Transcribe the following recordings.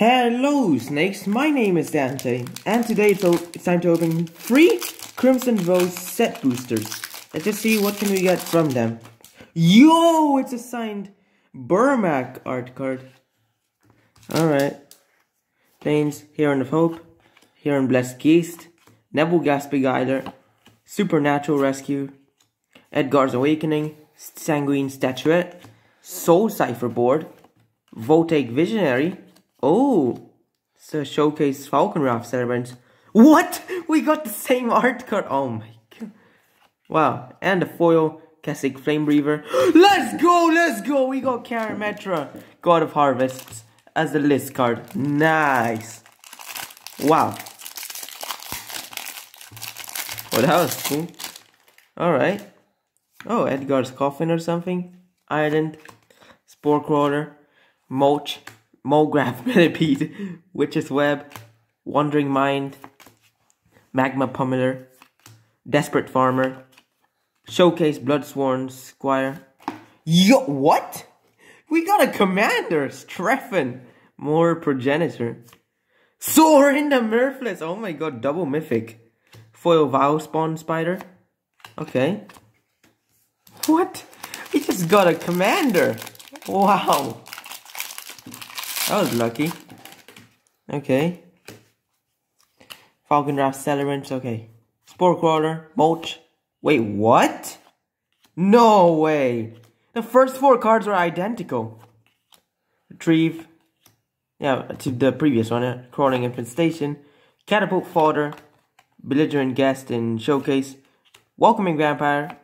Hello snakes, my name is Dante, and today it's, time to open three Crimson Rose set boosters. Let's just see what can we get from them. Yo, it's a signed Burmak art card. Alright. Plains, Heron of Hope, Heron Blessed Geist, Neville Nebelgast Beguiler, Supernatural Rescue, Edgar's Awakening, Sanguine Statuette, Soulcipher Board, Voltaic Visionary, Oh, a showcase Falkenrath celebrants. What? We got the same art card. Oh my god. Wow. And a foil Kessig Flamebreather. let's go, let's go. We got Karametra, God of Harvests, as the list card. Nice. Wow. Well, that was cool. Alright. Oh, Edgar's Coffin or something. Ireland. Spore Crawler. Mulch. Molgrath Millipede, Witch's Web, Wandering Mind, Magma Pummeler, Desperate Farmer, Showcase Bloodsworn Squire. Yo, what? We got a commander, Strefan, Maurer progenitor. Sorin the Mirthless, oh my god, double mythic. Foil Vow Spawn Spider. Okay. What? We just got a commander. Wow. Oh, that was lucky. Okay. Falkenrath Celebrant, okay. Spore Crawler, Mulch. Wait, what? No way! The first four cards are identical. Retrieve. Yeah, to the previous one, Crawling Infestation. Catapult Fodder. Belligerent Guest in Showcase. Welcoming Vampire.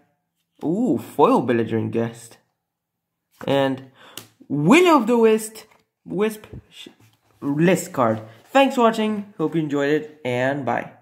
Ooh, Foil Belligerent Guest. And Will-o'-the-Wisp Wisp list card. Thanks for watching. Hope you enjoyed it and bye.